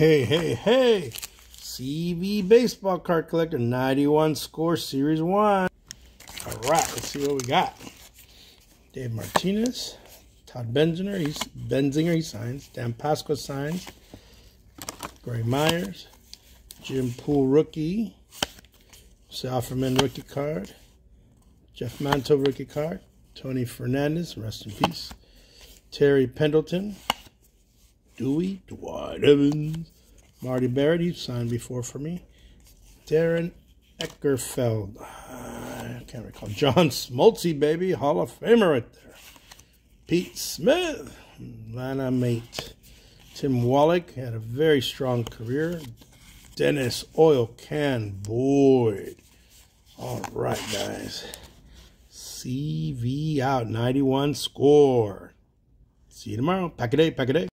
Hey, hey, hey. CV Baseball Card Collector 91 Score Series 1. All right, let's see what we got. Dave Martinez, Todd Benzinger, he's Benzinger, he signs. Dan Pasqua signs. Gray Myers, Jim Poole rookie. Sal Offerman rookie card. Jeff Manto rookie card. Tony Fernandez, rest in peace. Terry Pendleton. Dewey, Dwight Evans. Marty Barrett, he signed before for me. Darren Eckerfeld. I can't recall. John Smoltzy, baby. Hall of Famer right there. Pete Smith. Atlanta mate. Tim Wallach had a very strong career. Dennis Oil Can Boyd. All right, guys. CV out. 91 score. See you tomorrow. Pack a day, pack a day.